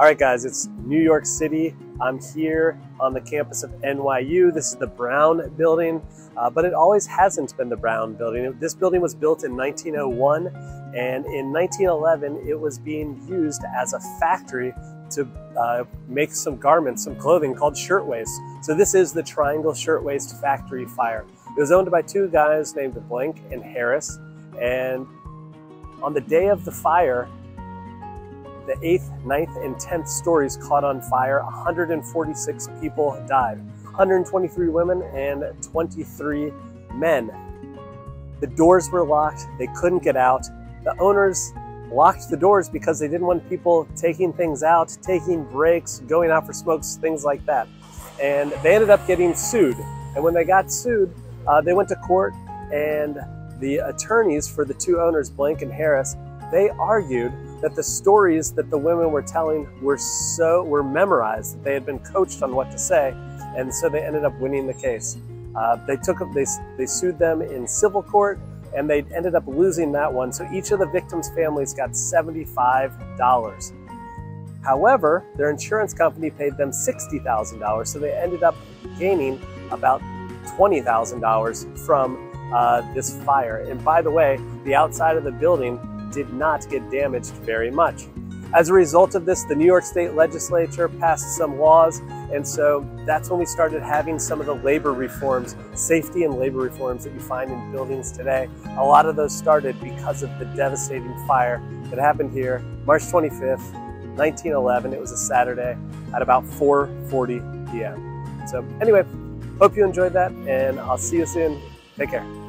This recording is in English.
All right, guys, it's New York City. I'm here on the campus of NYU. This is the Brown Building, uh, but it always hasn't been the Brown Building. This building was built in 1901, and in 1911, it was being used as a factory to uh, make some garments, some clothing called shirtwaist. So this is the Triangle Shirtwaist Factory Fire. It was owned by two guys named Blanck and Harris, and on the day of the fire, the 8th, 9th, and 10th stories caught on fire. 146 people died, 123 women and 23 men. The doors were locked, they couldn't get out. The owners locked the doors because they didn't want people taking things out, taking breaks, going out for smokes, things like that. And they ended up getting sued. And when they got sued, uh, they went to court and the attorneys for the two owners, Blanck and Harris, they argued that the stories that the women were telling were so were memorized that they had been coached on what to say, and so they ended up winning the case. Uh, they took they they sued them in civil court, and they ended up losing that one. So each of the victims' families got seventy five dollars. However, their insurance company paid them sixty thousand dollars, so they ended up gaining about twenty thousand dollars from uh, this fire. And by the way, the outside of the building did not get damaged very much. As a result of this, the New York State Legislature passed some laws, and so that's when we started having some of the labor reforms, safety and labor reforms that you find in buildings today. A lot of those started because of the devastating fire that happened here March 25th, 1911. It was a Saturday at about 4.40 p.m. So anyway, hope you enjoyed that, and I'll see you soon. Take care.